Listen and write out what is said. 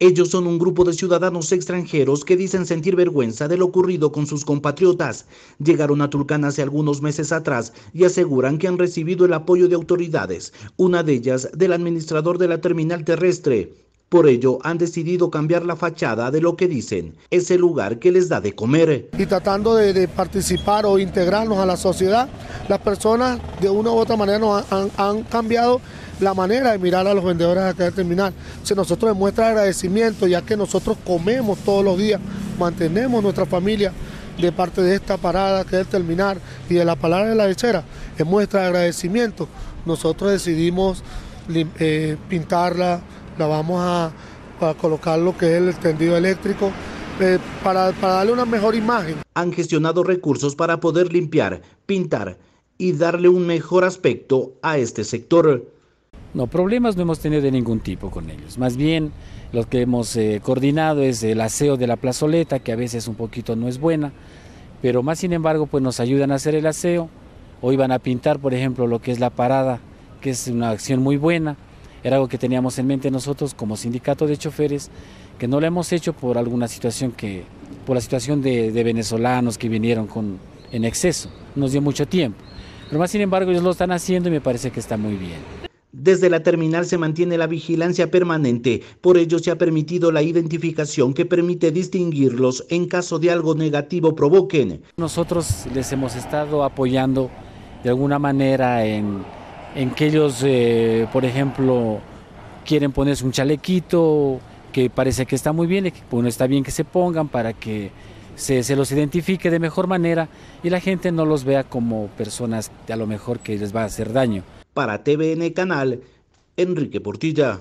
Ellos son un grupo de ciudadanos extranjeros que dicen sentir vergüenza de lo ocurrido con sus compatriotas. Llegaron a Tulcán hace algunos meses atrás y aseguran que han recibido el apoyo de autoridades, una de ellas del administrador de la terminal terrestre. Por ello, han decidido cambiar la fachada de lo que dicen es el lugar que les da de comer. Y tratando de, participar o integrarnos a la sociedad, las personas de una u otra manera nos han, cambiado la manera de mirar a los vendedores acá del terminal. Si nosotros demuestra agradecimiento, ya que nosotros comemos todos los días, mantenemos nuestra familia de parte de esta parada que es el terminal y de la palabra de la lechera, es muestra de agradecimiento. Nosotros decidimos eh, pintarla, la vamos a, colocar lo que es el tendido eléctrico. Eh, para darle una mejor imagen. Han gestionado recursos para poder limpiar, pintar y darle un mejor aspecto a este sector. No, problemas no hemos tenido de ningún tipo con ellos. Más bien lo que hemos eh, coordinado es el aseo de la plazoleta, que a veces un poquito no es buena, pero más sin embargo pues nos ayudan a hacer el aseo. Hoy van a pintar, por ejemplo, lo que es la parada, que es una acción muy buena. Era algo que teníamos en mente nosotros como sindicato de choferes, que no lo hemos hecho por alguna situación que, por la situación de, de venezolanos que vinieron con, en exceso. Nos dio mucho tiempo. Pero más sin embargo ellos lo están haciendo y me parece que está muy bien. Desde la terminal se mantiene la vigilancia permanente, por ello se ha permitido la identificación que permite distinguirlos en caso de algo negativo provoquen. Nosotros les hemos estado apoyando de alguna manera en, en que ellos, eh, por ejemplo, quieren ponerse un chalequito que parece que está muy bien que bueno, está bien que se pongan para que se, se, los identifique de mejor manera y la gente no los vea como personas a lo mejor que les va a hacer daño. Para TVN Canal, Enrique Portilla.